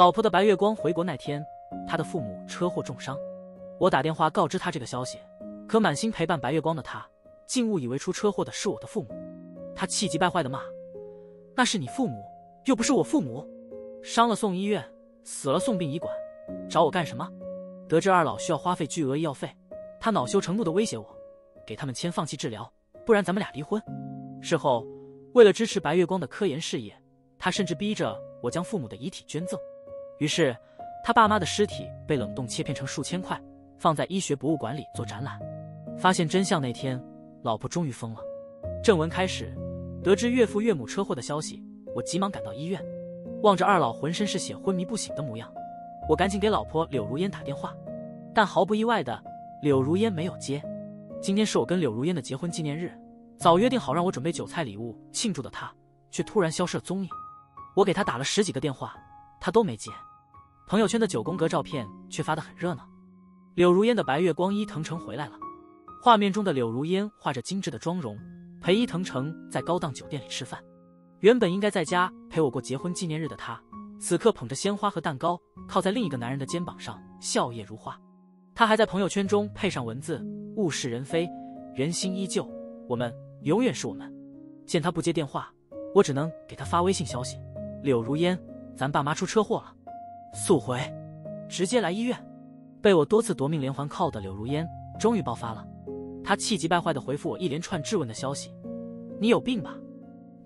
老婆的白月光回国那天，他的父母车祸重伤，我打电话告知他这个消息，可满心陪伴白月光的他，竟误以为出车祸的是我的父母。他气急败坏的骂：“那是你父母，又不是我父母，伤了送医院，死了送殡仪馆，找我干什么？”得知二老需要花费巨额医药费，他恼羞成怒的威胁我，给他们签放弃治疗，不然咱们俩离婚。事后，为了支持白月光的科研事业，他甚至逼着我将父母的遗体捐赠。于是，他爸妈的尸体被冷冻切片成数千块，放在医学博物馆里做展览。发现真相那天，老婆终于疯了。正文开始，得知岳父岳母车祸的消息，我急忙赶到医院，望着二老浑身是血、昏迷不醒的模样，我赶紧给老婆柳如烟打电话，但毫不意外的，柳如烟没有接。今天是我跟柳如烟的结婚纪念日，早约定好让我准备酒菜礼物庆祝的她，却突然消失了踪影。我给她打了十几个电话，她都没接。朋友圈的九宫格照片却发得很热闹，柳如烟的白月光伊藤诚回来了。画面中的柳如烟画着精致的妆容，陪伊藤诚在高档酒店里吃饭。原本应该在家陪我过结婚纪念日的他，此刻捧着鲜花和蛋糕，靠在另一个男人的肩膀上，笑靥如花。他还在朋友圈中配上文字：“物是人非，人心依旧，我们永远是我们。”见他不接电话，我只能给他发微信消息：“柳如烟，咱爸妈出车祸了。”速回，直接来医院。被我多次夺命连环靠的柳如烟终于爆发了，她气急败坏的回复我一连串质问的消息：“你有病吧？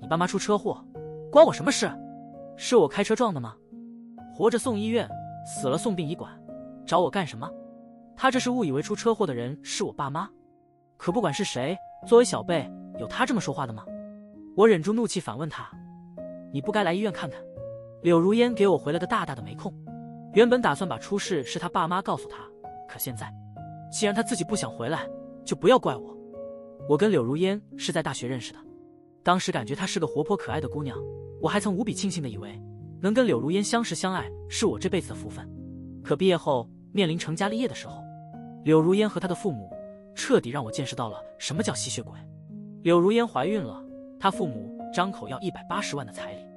你爸妈出车祸，关我什么事？是我开车撞的吗？活着送医院，死了送殡仪馆，找我干什么？”他这是误以为出车祸的人是我爸妈。可不管是谁，作为小辈，有他这么说话的吗？我忍住怒气反问他：“你不该来医院看看？”柳如烟给我回了个大大的没空。原本打算把出事是他爸妈告诉他，可现在，既然他自己不想回来，就不要怪我。我跟柳如烟是在大学认识的，当时感觉她是个活泼可爱的姑娘，我还曾无比庆幸的以为能跟柳如烟相识相爱是我这辈子的福分。可毕业后面临成家立业的时候，柳如烟和她的父母彻底让我见识到了什么叫吸血鬼。柳如烟怀孕了，她父母张口要一百八十万的彩礼。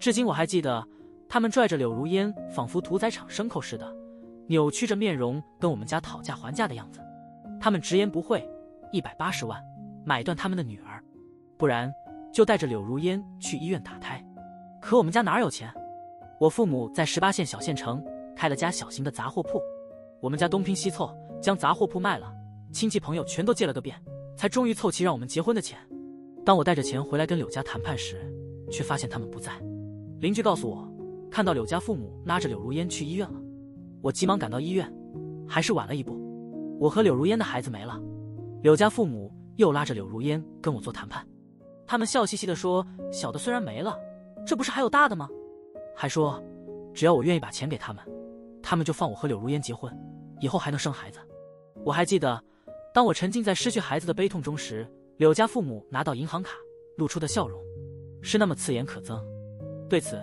至今我还记得，他们拽着柳如烟，仿佛屠宰场牲口似的，扭曲着面容跟我们家讨价还价的样子。他们直言不讳，一百八十万买断他们的女儿，不然就带着柳如烟去医院打胎。可我们家哪有钱？我父母在十八线小县城开了家小型的杂货铺，我们家东拼西凑将杂货铺卖了，亲戚朋友全都借了个遍，才终于凑齐让我们结婚的钱。当我带着钱回来跟柳家谈判时，却发现他们不在。邻居告诉我，看到柳家父母拉着柳如烟去医院了。我急忙赶到医院，还是晚了一步。我和柳如烟的孩子没了。柳家父母又拉着柳如烟跟我做谈判。他们笑嘻嘻地说：“小的虽然没了，这不是还有大的吗？”还说，只要我愿意把钱给他们，他们就放我和柳如烟结婚，以后还能生孩子。我还记得，当我沉浸在失去孩子的悲痛中时，柳家父母拿到银行卡露出的笑容，是那么刺眼可憎。对此，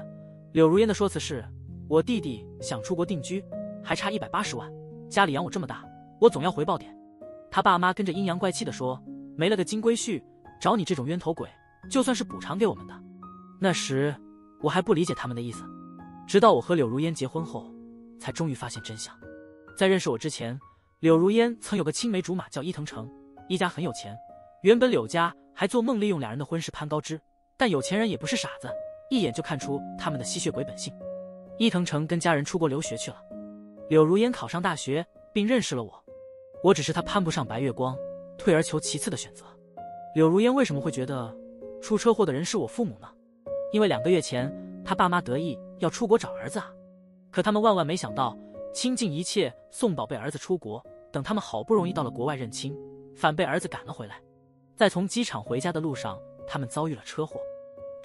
柳如烟的说辞是：“我弟弟想出国定居，还差一百八十万，家里养我这么大，我总要回报点。”他爸妈跟着阴阳怪气的说：“没了个金龟婿，找你这种冤头鬼，就算是补偿给我们的。”那时我还不理解他们的意思，直到我和柳如烟结婚后，才终于发现真相。在认识我之前，柳如烟曾有个青梅竹马叫伊藤诚，一家很有钱。原本柳家还做梦利用两人的婚事攀高枝，但有钱人也不是傻子。一眼就看出他们的吸血鬼本性。伊藤诚跟家人出国留学去了，柳如烟考上大学并认识了我，我只是他攀不上白月光，退而求其次的选择。柳如烟为什么会觉得出车祸的人是我父母呢？因为两个月前他爸妈得意要出国找儿子啊，可他们万万没想到，倾尽一切送宝贝儿子出国，等他们好不容易到了国外认亲，反被儿子赶了回来。在从机场回家的路上，他们遭遇了车祸。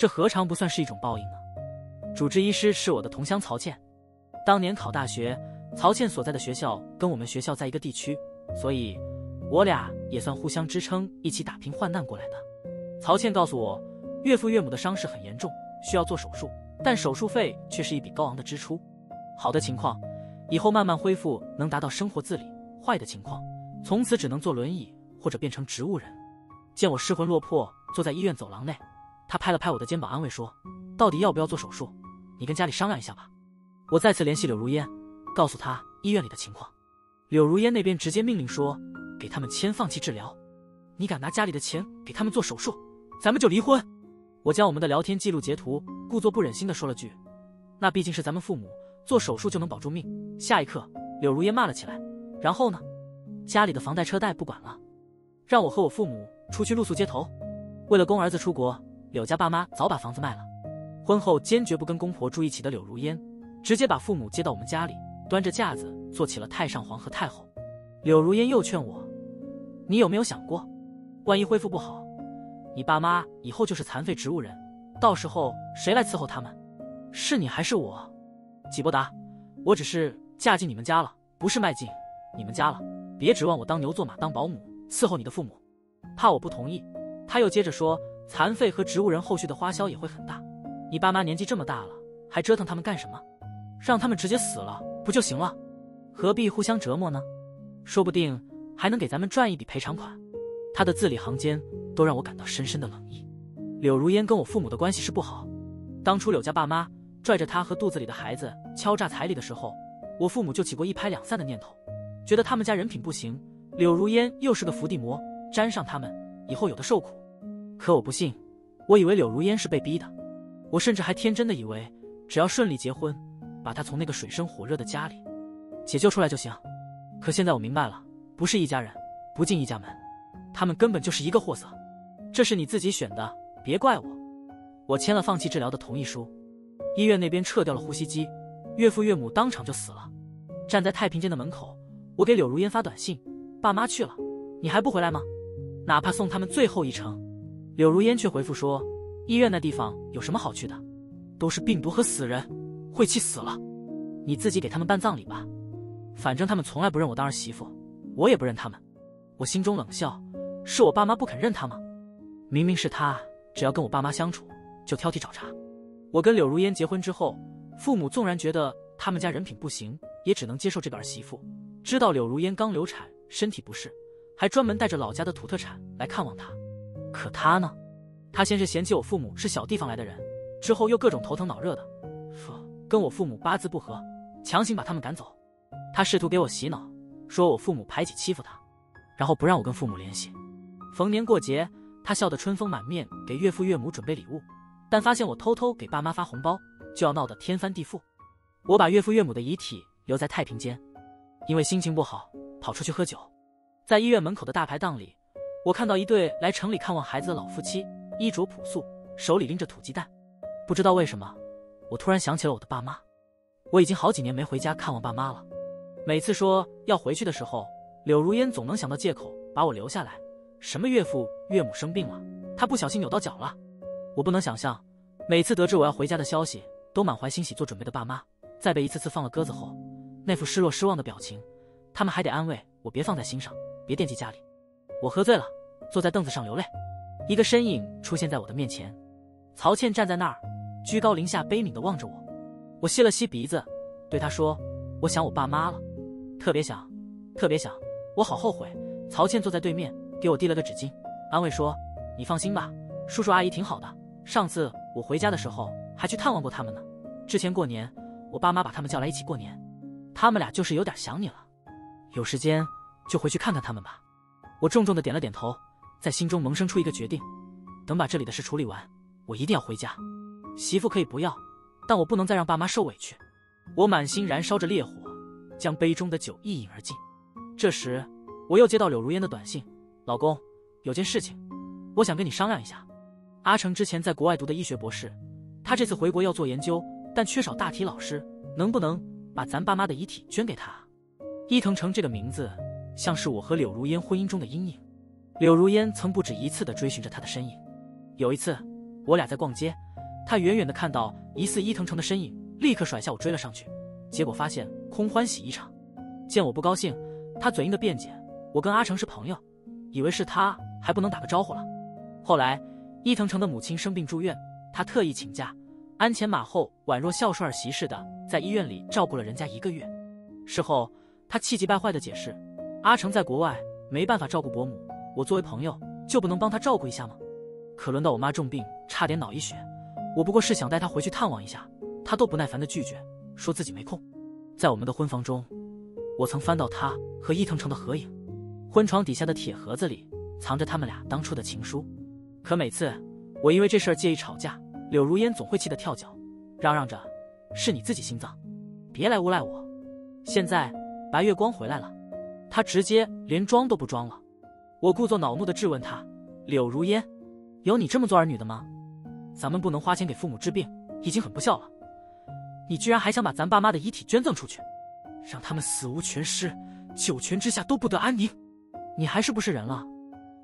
这何尝不算是一种报应呢？主治医师是我的同乡曹倩，当年考大学，曹倩所在的学校跟我们学校在一个地区，所以我俩也算互相支撑，一起打拼患难过来的。曹倩告诉我，岳父岳母的伤势很严重，需要做手术，但手术费却是一笔高昂的支出。好的情况，以后慢慢恢复能达到生活自理；坏的情况，从此只能坐轮椅或者变成植物人。见我失魂落魄，坐在医院走廊内。他拍了拍我的肩膀，安慰说：“到底要不要做手术？你跟家里商量一下吧。”我再次联系柳如烟，告诉她医院里的情况。柳如烟那边直接命令说，给他们签放弃治疗。你敢拿家里的钱给他们做手术，咱们就离婚。我将我们的聊天记录截图，故作不忍心的说了句：“那毕竟是咱们父母，做手术就能保住命。”下一刻，柳如烟骂了起来。然后呢？家里的房贷车贷不管了，让我和我父母出去露宿街头。为了供儿子出国，柳家爸妈早把房子卖了。婚后坚决不跟公婆住一起的柳如烟，直接把父母接到我们家里，端着架子做起了太上皇和太后。柳如烟又劝我：“你有没有想过？”万一恢复不好，你爸妈以后就是残废植物人，到时候谁来伺候他们？是你还是我？纪伯达，我只是嫁进你们家了，不是迈进你们家了。别指望我当牛做马当保姆伺候你的父母。怕我不同意，他又接着说：残废和植物人后续的花销也会很大。你爸妈年纪这么大了，还折腾他们干什么？让他们直接死了不就行了？何必互相折磨呢？说不定还能给咱们赚一笔赔偿款。他的字里行间都让我感到深深的冷意。柳如烟跟我父母的关系是不好。当初柳家爸妈拽着他和肚子里的孩子敲诈彩礼的时候，我父母就起过一拍两散的念头，觉得他们家人品不行，柳如烟又是个伏地魔，沾上他们以后有的受苦。可我不信，我以为柳如烟是被逼的，我甚至还天真的以为只要顺利结婚，把她从那个水深火热的家里解救出来就行。可现在我明白了，不是一家人，不进一家门。他们根本就是一个货色，这是你自己选的，别怪我。我签了放弃治疗的同意书，医院那边撤掉了呼吸机，岳父岳母当场就死了。站在太平间的门口，我给柳如烟发短信：“爸妈去了，你还不回来吗？哪怕送他们最后一程。”柳如烟却回复说：“医院那地方有什么好去的？都是病毒和死人，晦气死了。你自己给他们办葬礼吧，反正他们从来不认我当儿媳妇，我也不认他们。”我心中冷笑。是我爸妈不肯认他吗？明明是他，只要跟我爸妈相处就挑剔找茬。我跟柳如烟结婚之后，父母纵然觉得他们家人品不行，也只能接受这个儿媳妇。知道柳如烟刚流产，身体不适，还专门带着老家的土特产来看望她。可他呢？他先是嫌弃我父母是小地方来的人，之后又各种头疼脑热的，说跟我父母八字不合，强行把他们赶走。他试图给我洗脑，说我父母排挤欺负他，然后不让我跟父母联系。逢年过节，他笑得春风满面，给岳父岳母准备礼物，但发现我偷偷给爸妈发红包，就要闹得天翻地覆。我把岳父岳母的遗体留在太平间，因为心情不好，跑出去喝酒。在医院门口的大排档里，我看到一对来城里看望孩子的老夫妻，衣着朴素，手里拎着土鸡蛋。不知道为什么，我突然想起了我的爸妈。我已经好几年没回家看望爸妈了。每次说要回去的时候，柳如烟总能想到借口把我留下来。什么岳父岳母生病了，他不小心扭到脚了。我不能想象，每次得知我要回家的消息，都满怀欣喜做准备的爸妈，在被一次次放了鸽子后，那副失落失望的表情。他们还得安慰我别放在心上，别惦记家里。我喝醉了，坐在凳子上流泪。一个身影出现在我的面前，曹倩站在那儿，居高临下悲悯地望着我。我吸了吸鼻子，对她说：“我想我爸妈了，特别想，特别想，我好后悔。”曹倩坐在对面。给我递了个纸巾，安慰说：“你放心吧，叔叔阿姨挺好的。上次我回家的时候还去探望过他们呢。之前过年，我爸妈把他们叫来一起过年，他们俩就是有点想你了。有时间就回去看看他们吧。”我重重的点了点头，在心中萌生出一个决定：等把这里的事处理完，我一定要回家。媳妇可以不要，但我不能再让爸妈受委屈。我满心燃烧着烈火，将杯中的酒一饮而尽。这时，我又接到柳如烟的短信。老公，有件事情，我想跟你商量一下。阿成之前在国外读的医学博士，他这次回国要做研究，但缺少大体老师，能不能把咱爸妈的遗体捐给他？伊藤诚这个名字，像是我和柳如烟婚姻中的阴影。柳如烟曾不止一次的追寻着他的身影。有一次，我俩在逛街，他远远的看到疑似伊藤诚的身影，立刻甩下我追了上去，结果发现空欢喜一场。见我不高兴，他嘴硬的辩解：“我跟阿成是朋友。”以为是他，还不能打个招呼了。后来，伊藤诚的母亲生病住院，他特意请假，鞍前马后，宛若孝顺儿媳似的，在医院里照顾了人家一个月。事后，他气急败坏的解释：“阿成在国外没办法照顾伯母，我作为朋友就不能帮他照顾一下吗？”可轮到我妈重病，差点脑溢血，我不过是想带她回去探望一下，她都不耐烦的拒绝，说自己没空。在我们的婚房中，我曾翻到他和伊藤诚的合影，婚床底下的铁盒子里藏着他们俩当初的情书。可每次我因为这事儿介意吵架，柳如烟总会气得跳脚，嚷嚷着：“是你自己心脏，别来诬赖我。”现在白月光回来了，他直接连装都不装了。我故作恼怒的质问他：“柳如烟，有你这么做儿女的吗？咱们不能花钱给父母治病，已经很不孝了。你居然还想把咱爸妈的遗体捐赠出去，让他们死无全尸，九泉之下都不得安宁。你还是不是人了？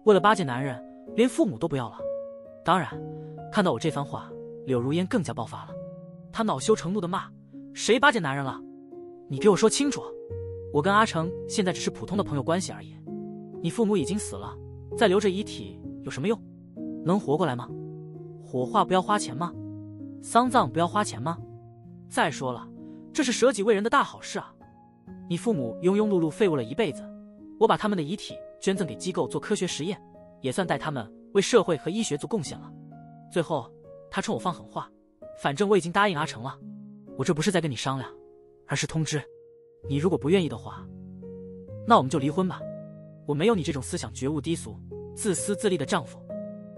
为了巴结男人，连父母都不要了？当然，看到我这番话，柳如烟更加爆发了，她恼羞成怒的骂：谁巴结男人了？”你给我说清楚，我跟阿成现在只是普通的朋友关系而已。你父母已经死了，再留着遗体有什么用？能活过来吗？火化不要花钱吗？丧葬不要花钱吗？再说了，这是舍己为人的大好事啊！你父母庸庸碌碌废物了一辈子，我把他们的遗体捐赠给机构做科学实验，也算带他们为社会和医学做贡献了。最后，他冲我放狠话，反正我已经答应阿成了，我这不是在跟你商量。而是通知，你如果不愿意的话，那我们就离婚吧。我没有你这种思想觉悟低俗、自私自利的丈夫。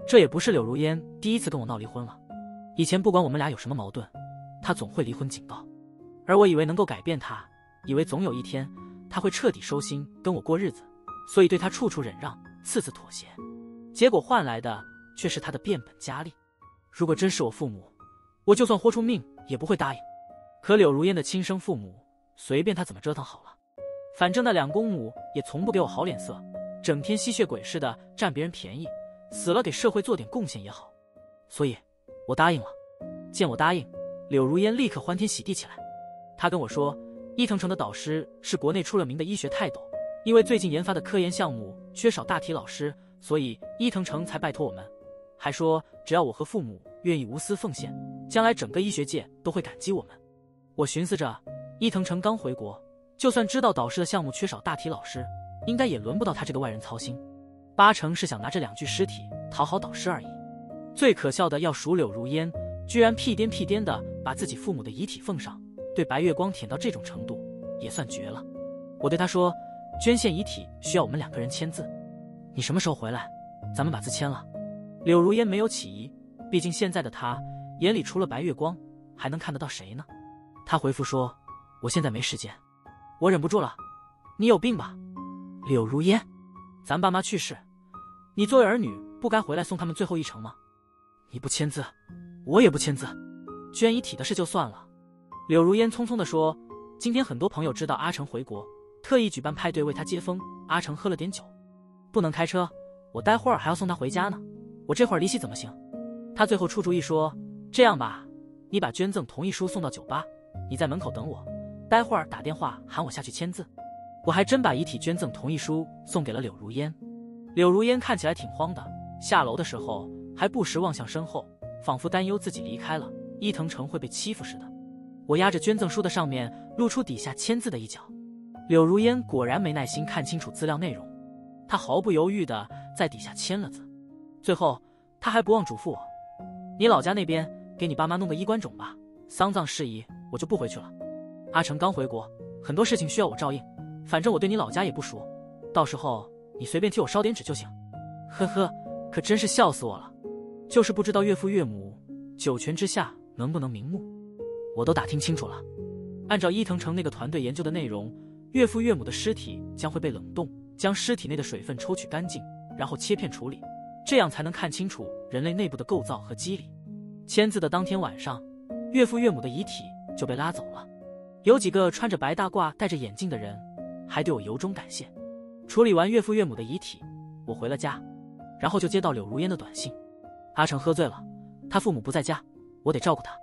这也不是柳如烟第一次跟我闹离婚了，以前不管我们俩有什么矛盾，她总会离婚警告。而我以为能够改变她，以为总有一天她会彻底收心跟我过日子，所以对她处处忍让，次次妥协。结果换来的却是她的变本加厉。如果真是我父母，我就算豁出命也不会答应。可柳如烟的亲生父母，随便他怎么折腾好了，反正那两公母也从不给我好脸色，整天吸血鬼似的占别人便宜，死了给社会做点贡献也好，所以，我答应了。见我答应，柳如烟立刻欢天喜地起来。他跟我说，伊藤诚的导师是国内出了名的医学泰斗，因为最近研发的科研项目缺少大体老师，所以伊藤诚才拜托我们，还说只要我和父母愿意无私奉献，将来整个医学界都会感激我们。我寻思着，伊藤诚刚回国，就算知道导师的项目缺少大体老师，应该也轮不到他这个外人操心，八成是想拿这两具尸体讨好导师而已。最可笑的要数柳如烟，居然屁颠屁颠的把自己父母的遗体奉上，对白月光舔到这种程度，也算绝了。我对他说，捐献遗体需要我们两个人签字，你什么时候回来，咱们把字签了。柳如烟没有起疑，毕竟现在的他眼里除了白月光，还能看得到谁呢？他回复说：“我现在没时间，我忍不住了。你有病吧，柳如烟？咱爸妈去世，你作为儿女不该回来送他们最后一程吗？你不签字，我也不签字。捐遗体的事就算了。”柳如烟匆匆地说：“今天很多朋友知道阿成回国，特意举办派对为他接风。阿成喝了点酒，不能开车，我待会儿还要送他回家呢。我这会儿离席怎么行？”他最后出主意说：“这样吧，你把捐赠同意书送到酒吧。”你在门口等我，待会儿打电话喊我下去签字。我还真把遗体捐赠同意书送给了柳如烟。柳如烟看起来挺慌的，下楼的时候还不时望向身后，仿佛担忧自己离开了伊藤诚会被欺负似的。我压着捐赠书的上面，露出底下签字的一角。柳如烟果然没耐心看清楚资料内容，她毫不犹豫的在底下签了字。最后，她还不忘嘱咐我：“你老家那边给你爸妈弄个衣冠冢吧，丧葬事宜。”我就不回去了。阿成刚回国，很多事情需要我照应。反正我对你老家也不熟，到时候你随便替我烧点纸就行。呵呵，可真是笑死我了。就是不知道岳父岳母九泉之下能不能瞑目。我都打听清楚了，按照伊藤城那个团队研究的内容，岳父岳母的尸体将会被冷冻，将尸体内的水分抽取干净，然后切片处理，这样才能看清楚人类内部的构造和机理。签字的当天晚上，岳父岳母的遗体。就被拉走了，有几个穿着白大褂、戴着眼镜的人，还对我由衷感谢。处理完岳父岳母的遗体，我回了家，然后就接到柳如烟的短信：阿成喝醉了，他父母不在家，我得照顾他。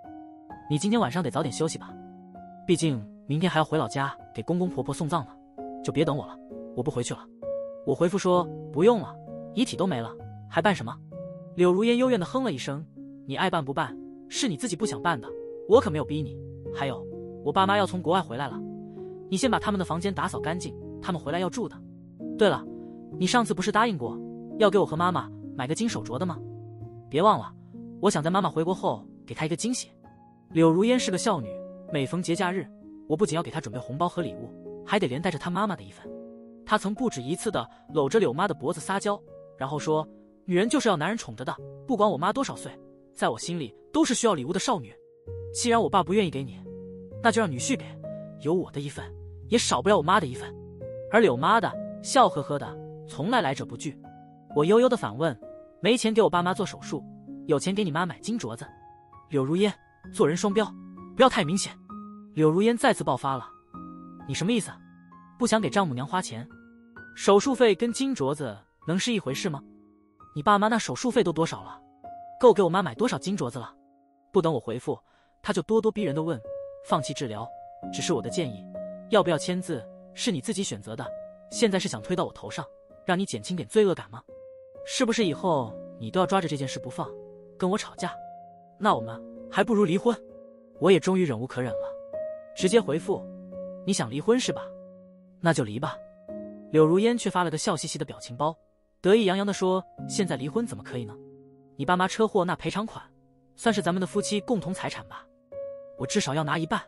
你今天晚上得早点休息吧，毕竟明天还要回老家给公公婆婆送葬呢，就别等我了，我不回去了。我回复说不用了，遗体都没了，还办什么？柳如烟幽怨的哼了一声：你爱办不办，是你自己不想办的，我可没有逼你。还有，我爸妈要从国外回来了，你先把他们的房间打扫干净，他们回来要住的。对了，你上次不是答应过要给我和妈妈买个金手镯的吗？别忘了，我想在妈妈回国后给她一个惊喜。柳如烟是个孝女，每逢节假日，我不仅要给她准备红包和礼物，还得连带着她妈妈的一份。她曾不止一次的搂着柳妈的脖子撒娇，然后说：“女人就是要男人宠着的，不管我妈多少岁，在我心里都是需要礼物的少女。既然我爸不愿意给你，那就让女婿给，有我的一份，也少不了我妈的一份。”而柳妈的笑呵呵的，从来来者不拒。我悠悠的反问：“没钱给我爸妈做手术，有钱给你妈买金镯子。”柳如烟，做人双标，不要太明显。柳如烟再次爆发了：“你什么意思？不想给丈母娘花钱？手术费跟金镯子能是一回事吗？你爸妈那手术费都多少了？够给我妈买多少金镯子了？”不等我回复，他就咄咄逼人的问：“放弃治疗，只是我的建议，要不要签字是你自己选择的。现在是想推到我头上，让你减轻点罪恶感吗？是不是以后你都要抓着这件事不放，跟我吵架？”那我们还不如离婚。我也终于忍无可忍了，直接回复：“你想离婚是吧？那就离吧。”柳如烟却发了个笑嘻嘻的表情包，得意洋洋地说：“现在离婚怎么可以呢？你爸妈车祸那赔偿款，算是咱们的夫妻共同财产吧？我至少要拿一半。”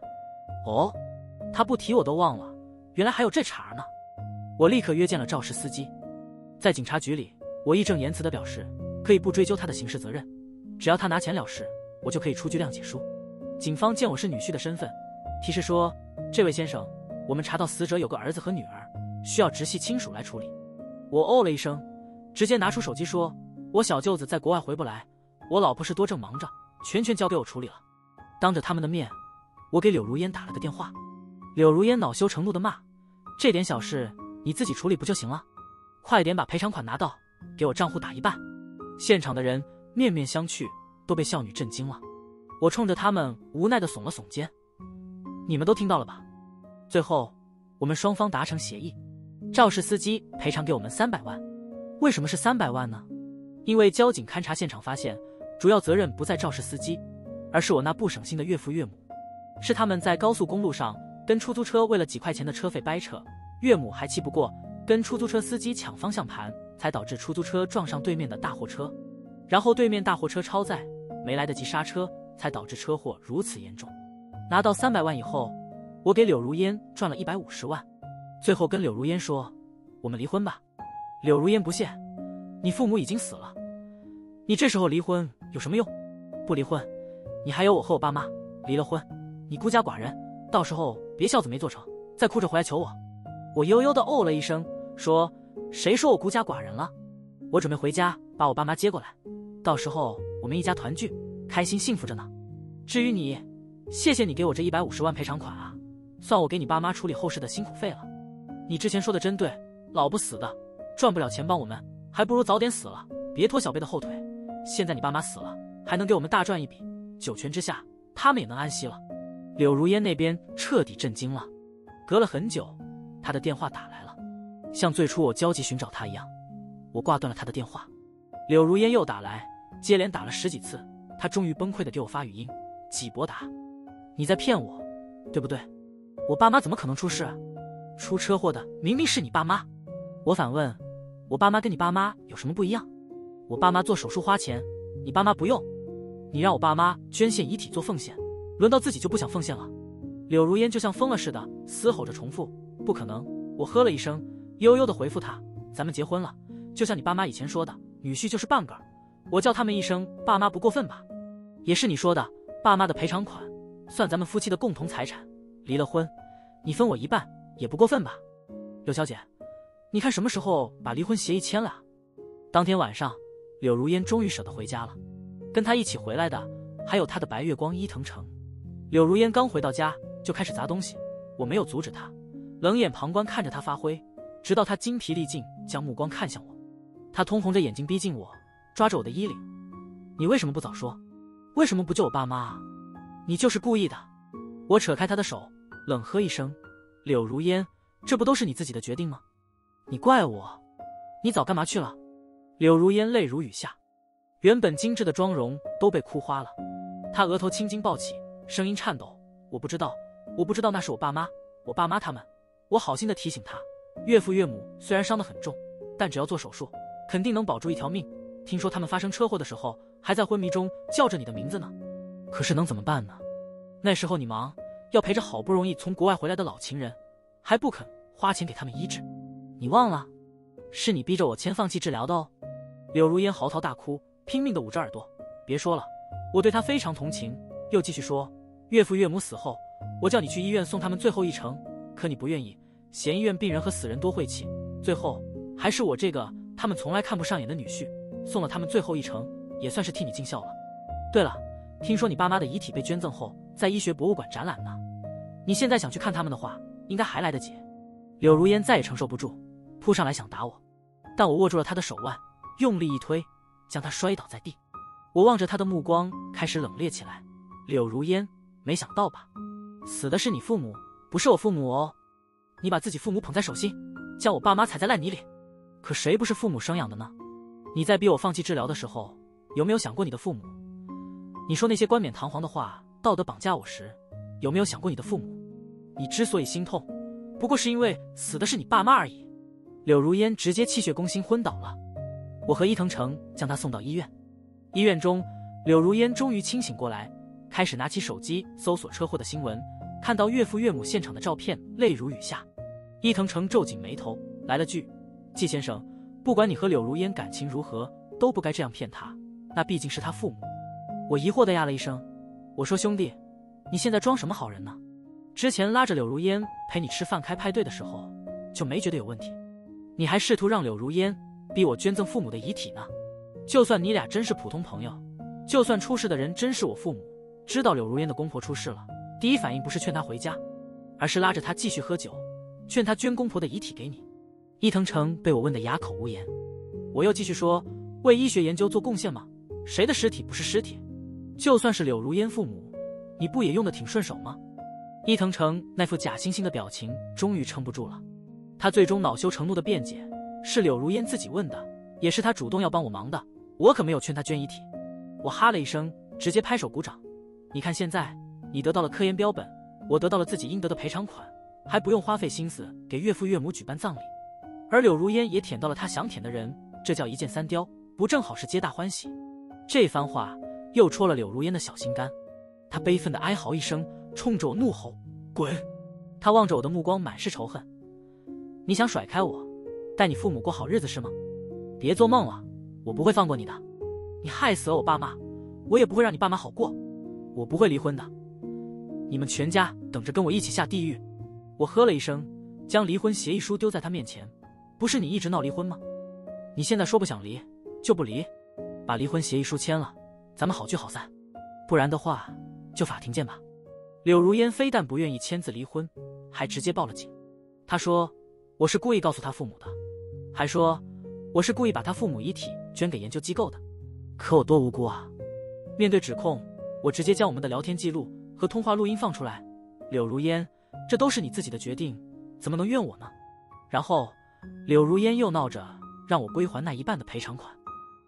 哦，他不提我都忘了，原来还有这茬呢。我立刻约见了肇事司机，在警察局里，我义正言辞地表示可以不追究他的刑事责任，只要他拿钱了事。我就可以出具谅解书。警方见我是女婿的身份，提示说：“这位先生，我们查到死者有个儿子和女儿，需要直系亲属来处理。”我哦了一声，直接拿出手机说：“我小舅子在国外回不来，我老婆是多正忙着，全权交给我处理了。”当着他们的面，我给柳如烟打了个电话。柳如烟恼羞成怒的骂：“这点小事你自己处理不就行了？快点把赔偿款拿到，给我账户打一半。”现场的人面面相觑。都被少女震惊了，我冲着他们无奈的耸了耸肩。你们都听到了吧？最后，我们双方达成协议，肇事司机赔偿给我们三百万。为什么是三百万呢？因为交警勘察现场发现，主要责任不在肇事司机，而是我那不省心的岳父岳母。是他们在高速公路上跟出租车为了几块钱的车费掰扯，岳母还气不过，跟出租车司机抢方向盘，才导致出租车撞上对面的大货车，然后对面大货车超载。没来得及刹车，才导致车祸如此严重。拿到三百万以后，我给柳如烟赚了一百五十万，最后跟柳如烟说：“我们离婚吧。”柳如烟不屑：“你父母已经死了，你这时候离婚有什么用？不离婚，你还有我和我爸妈；离了婚，你孤家寡人，到时候别孝子没做成，再哭着回来求我。”我悠悠的哦了一声，说：“谁说我孤家寡人了？我准备回家把我爸妈接过来，到时候……”我们一家团聚，开心幸福着呢。至于你，谢谢你给我这一百五十万赔偿款啊，算我给你爸妈处理后事的辛苦费了。你之前说的真对，老不死的，赚不了钱帮我们，还不如早点死了，别拖小辈的后腿。现在你爸妈死了，还能给我们大赚一笔，九泉之下，他们也能安息了。柳如烟那边彻底震惊了，隔了很久，他的电话打来了，像最初我焦急寻找他一样，我挂断了他的电话。柳如烟又打来。接连打了十几次，他终于崩溃的给我发语音：“纪伯达，你在骗我，对不对？我爸妈怎么可能出事？出车祸的明明是你爸妈。”我反问：“我爸妈跟你爸妈有什么不一样？我爸妈做手术花钱，你爸妈不用。你让我爸妈捐献遗体做奉献，轮到自己就不想奉献了。”柳如烟就像疯了似的嘶吼着重复：“不可能！”我呵了一声，悠悠的回复他：“咱们结婚了，就像你爸妈以前说的，女婿就是半个。”我叫他们一声爸妈不过分吧？也是你说的，爸妈的赔偿款算咱们夫妻的共同财产，离了婚，你分我一半也不过分吧？柳小姐，你看什么时候把离婚协议签了？当天晚上，柳如烟终于舍得回家了，跟他一起回来的还有他的白月光伊藤城。柳如烟刚回到家就开始砸东西，我没有阻止她，冷眼旁观看着她发挥，直到她精疲力尽，将目光看向我，她通红着眼睛逼近我。抓着我的衣领，你为什么不早说？为什么不救我爸妈？你就是故意的！我扯开他的手，冷喝一声：“柳如烟，这不都是你自己的决定吗？你怪我？你早干嘛去了？”柳如烟泪如雨下，原本精致的妆容都被哭花了。她额头青筋暴起，声音颤抖：“我不知道，我不知道那是我爸妈，我爸妈他们。”我好心的提醒他，岳父岳母虽然伤得很重，但只要做手术，肯定能保住一条命。听说他们发生车祸的时候，还在昏迷中叫着你的名字呢，可是能怎么办呢？那时候你忙，要陪着好不容易从国外回来的老情人，还不肯花钱给他们医治。你忘了，是你逼着我签放弃治疗的哦。柳如烟嚎啕大哭，拼命的捂着耳朵。别说了，我对他非常同情。又继续说，岳父岳母死后，我叫你去医院送他们最后一程，可你不愿意，嫌医院病人和死人多晦气。最后还是我这个他们从来看不上眼的女婿，送了他们最后一程，也算是替你尽孝了。对了，听说你爸妈的遗体被捐赠后，在医学博物馆展览呢。你现在想去看他们的话，应该还来得及。柳如烟再也承受不住。扑上来想打我，但我握住了他的手腕，用力一推，将他摔倒在地。我望着他的目光开始冷冽起来。柳如烟，没想到吧？死的是你父母，不是我父母哦。你把自己父母捧在手心，将我爸妈踩在烂泥里。可谁不是父母生养的呢？你在逼我放弃治疗的时候，有没有想过你的父母？你说那些冠冕堂皇的话，道德绑架我时，有没有想过你的父母？你之所以心痛，不过是因为死的是你爸妈而已。柳如烟直接气血攻心昏倒了，我和伊藤诚将他送到医院。医院中，柳如烟终于清醒过来，开始拿起手机搜索车祸的新闻，看到岳父岳母现场的照片，泪如雨下。伊藤诚皱紧眉头，来了句：“季先生，不管你和柳如烟感情如何，都不该这样骗她，那毕竟是她父母。”我疑惑的呀了一声，我说：“兄弟，你现在装什么好人呢？之前拉着柳如烟陪你吃饭开派对的时候，就没觉得有问题。”你还试图让柳如烟逼我捐赠父母的遗体呢？就算你俩真是普通朋友，就算出事的人真是我父母，知道柳如烟的公婆出事了，第一反应不是劝她回家，而是拉着她继续喝酒，劝她捐公婆的遗体给你。伊藤诚被我问得哑口无言。我又继续说：为医学研究做贡献吗？谁的尸体不是尸体？就算是柳如烟父母，你不也用得挺顺手吗？伊藤诚那副假惺惺的表情终于撑不住了。他最终恼羞成怒的辩解：“是柳如烟自己问的，也是他主动要帮我忙的，我可没有劝他捐遗体。”我哈了一声，直接拍手鼓掌。你看现在，你得到了科研标本，我得到了自己应得的赔偿款，还不用花费心思给岳父岳母举办葬礼，而柳如烟也舔到了他想舔的人，这叫一箭三雕，不正好是皆大欢喜？这番话又戳了柳如烟的小心肝，她悲愤的哀嚎一声，冲着我怒吼：“滚！”他望着我的目光满是仇恨。你想甩开我，带你父母过好日子是吗？别做梦了，我不会放过你的。你害死了我爸妈，我也不会让你爸妈好过。我不会离婚的，你们全家等着跟我一起下地狱。我喝了一声，将离婚协议书丢在他面前。不是你一直闹离婚吗？你现在说不想离就不离，把离婚协议书签了，咱们好聚好散。不然的话，就法庭见吧。柳如烟非但不愿意签字离婚，还直接报了警。他说。我是故意告诉他父母的，还说我是故意把他父母遗体捐给研究机构的，可我多无辜啊！面对指控，我直接将我们的聊天记录和通话录音放出来。柳如烟，这都是你自己的决定，怎么能怨我呢？然后柳如烟又闹着让我归还那一半的赔偿款，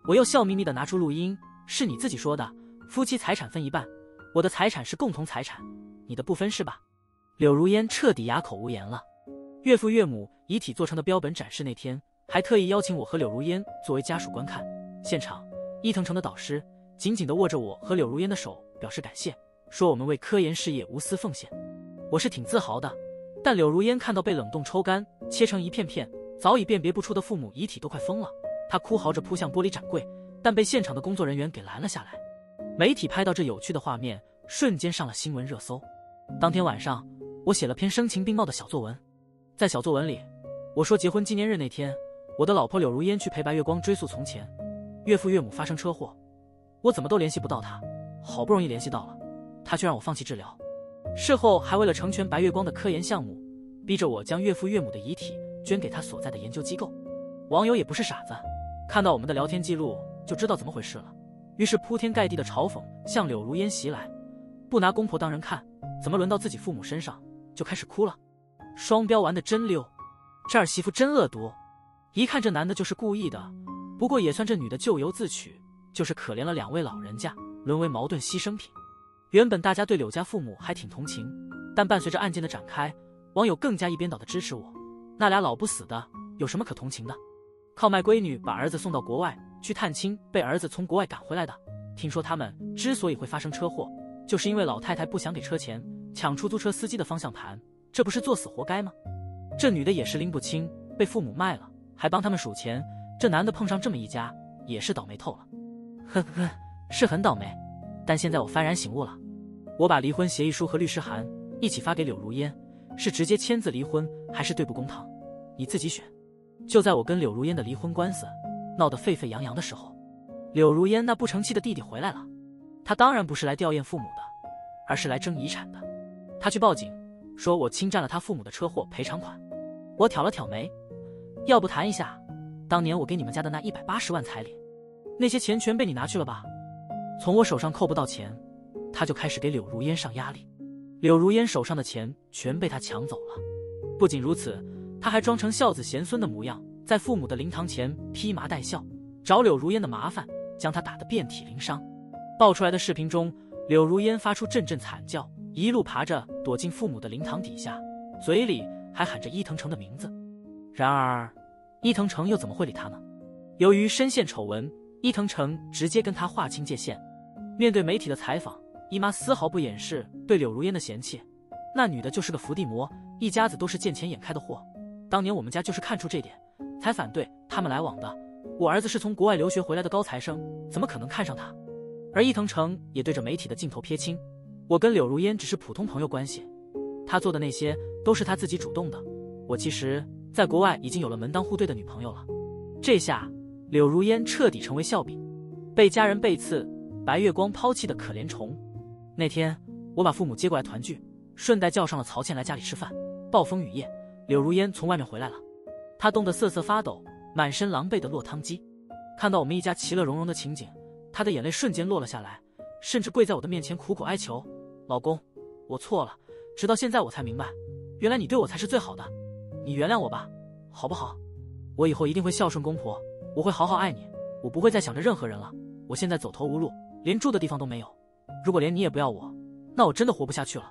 我又笑眯眯的拿出录音，是你自己说的，夫妻财产分一半，我的财产是共同财产，你的不分是吧？柳如烟彻底哑口无言了。岳父岳母遗体做成的标本展示那天，还特意邀请我和柳如烟作为家属观看。现场，伊藤诚的导师紧紧地握着我和柳如烟的手，表示感谢，说我们为科研事业无私奉献。我是挺自豪的，但柳如烟看到被冷冻抽干、切成一片片、早已辨别不出的父母遗体，都快疯了。她哭嚎着扑向玻璃展柜，但被现场的工作人员给拦了下来。媒体拍到这有趣的画面，瞬间上了新闻热搜。当天晚上，我写了篇声情并茂的小作文。在小作文里，我说结婚纪念日那天，我的老婆柳如烟去陪白月光追溯从前，岳父岳母发生车祸，我怎么都联系不到他，好不容易联系到了，他却让我放弃治疗，事后还为了成全白月光的科研项目，逼着我将岳父岳母的遗体捐给他所在的研究机构。网友也不是傻子，看到我们的聊天记录就知道怎么回事了，于是铺天盖地的嘲讽向柳如烟袭来，不拿公婆当人看，怎么轮到自己父母身上就开始哭了。双标玩的真溜，这儿媳妇真恶毒，一看这男的就是故意的。不过也算这女的咎由自取，就是可怜了两位老人家，沦为矛盾牺牲品。原本大家对柳家父母还挺同情，但伴随着案件的展开，网友更加一边倒的支持我。那俩老不死的有什么可同情的？靠卖闺女把儿子送到国外去探亲，被儿子从国外赶回来的。听说他们之所以会发生车祸，就是因为老太太不想给车钱。抢出租车司机的方向盘，这不是作死活该吗？这女的也是拎不清，被父母卖了，还帮他们数钱。这男的碰上这么一家，也是倒霉透了。呵呵，是很倒霉，但现在我幡然醒悟了。我把离婚协议书和律师函一起发给柳如烟，是直接签字离婚，还是对簿公堂？你自己选。就在我跟柳如烟的离婚官司闹得沸沸扬扬的时候，柳如烟那不成器的弟弟回来了。他当然不是来吊唁父母的，而是来争遗产的。他去报警，说我侵占了他父母的车祸赔偿款。我挑了挑眉，要不谈一下当年我给你们家的那一百八十万彩礼？那些钱全被你拿去了吧？从我手上扣不到钱，他就开始给柳如烟上压力。柳如烟手上的钱全被他抢走了。不仅如此。他还装成孝子贤孙的模样，在父母的灵堂前披麻戴孝，找柳如烟的麻烦，将他打得遍体鳞伤。爆出来的视频中，柳如烟发出阵阵惨叫，一路爬着躲进父母的灵堂底下，嘴里还喊着伊藤诚的名字。然而，伊藤诚又怎么会理他呢？由于深陷丑闻，伊藤诚直接跟他划清界限。面对媒体的采访，姨妈丝毫不掩饰对柳如烟的嫌弃。那女的就是个伏地魔，一家子都是见钱眼开的货。当年我们家就是看出这点，才反对他们来往的。我儿子是从国外留学回来的高材生，怎么可能看上他？而伊藤诚也对着媒体的镜头撇清，我跟柳如烟只是普通朋友关系，他做的那些都是他自己主动的。我其实在国外已经有了门当户对的女朋友了。这下柳如烟彻底成为笑柄，被家人背刺，白月光抛弃的可怜虫。那天我把父母接过来团聚，顺带叫上了曹倩来家里吃饭。暴风雨夜。柳如烟从外面回来了，她冻得瑟瑟发抖，满身狼狈的落汤鸡。看到我们一家其乐融融的情景，她的眼泪瞬间落了下来，甚至跪在我的面前苦苦哀求：“老公，我错了。直到现在我才明白，原来你对我才是最好的。你原谅我吧，好不好？我以后一定会孝顺公婆，我会好好爱你，我不会再想着任何人了。我现在走投无路，连住的地方都没有。如果连你也不要我，那我真的活不下去了。”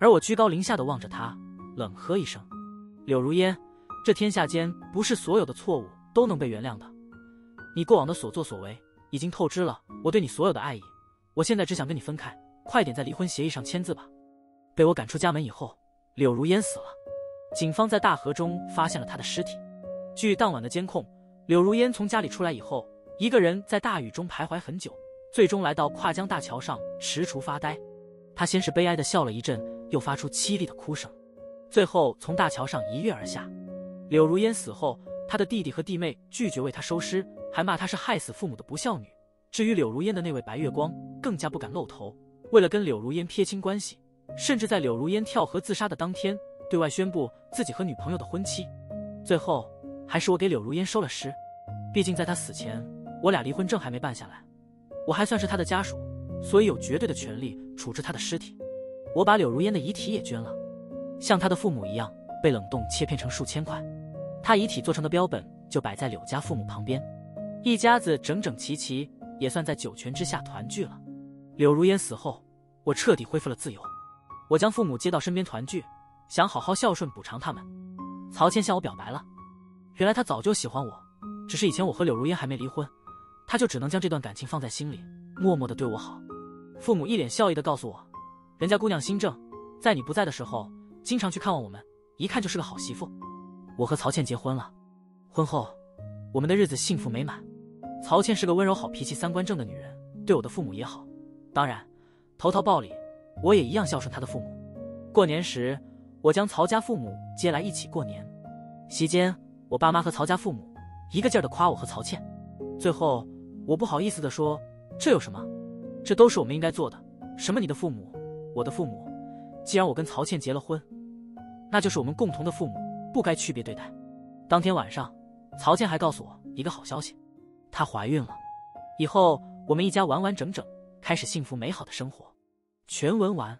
而我居高临下的望着他，冷喝一声。柳如烟，这天下间不是所有的错误都能被原谅的。你过往的所作所为已经透支了我对你所有的爱意。我现在只想跟你分开，快点在离婚协议上签字吧。被我赶出家门以后，柳如烟死了。警方在大河中发现了她的尸体。据当晚的监控，柳如烟从家里出来以后，一个人在大雨中徘徊很久，最终来到跨江大桥上踟蹰发呆。她先是悲哀的笑了一阵，又发出凄厉的哭声。最后从大桥上一跃而下。柳如烟死后，他的弟弟和弟妹拒绝为他收尸，还骂他是害死父母的不孝女。至于柳如烟的那位白月光，更加不敢露头。为了跟柳如烟撇清关系，甚至在柳如烟跳河自杀的当天，对外宣布自己和女朋友的婚期。最后还是我给柳如烟收了尸，毕竟在他死前，我俩离婚证还没办下来，我还算是他的家属，所以有绝对的权利处置他的尸体。我把柳如烟的遗体也捐了。像他的父母一样被冷冻切片成数千块，他遗体做成的标本就摆在柳家父母旁边，一家子整整齐齐，也算在九泉之下团聚了。柳如烟死后，我彻底恢复了自由，我将父母接到身边团聚，想好好孝顺补偿他们。曹倩向我表白了，原来他早就喜欢我，只是以前我和柳如烟还没离婚，他就只能将这段感情放在心里，默默的对我好。父母一脸笑意的告诉我，人家姑娘心正，在你不在的时候。经常去看望我们，一看就是个好媳妇。我和曹倩结婚了，婚后我们的日子幸福美满。曹倩是个温柔好脾气、三观正的女人，对我的父母也好。当然，投桃报李，我也一样孝顺她的父母。过年时，我将曹家父母接来一起过年。席间，我爸妈和曹家父母一个劲儿的夸我和曹倩。最后，我不好意思的说：“这有什么？这都是我们应该做的。什么你的父母，我的父母。”既然我跟曹倩结了婚，那就是我们共同的父母，不该区别对待。当天晚上，曹倩还告诉我一个好消息，她怀孕了。以后我们一家完完整整，开始幸福美好的生活。全文完。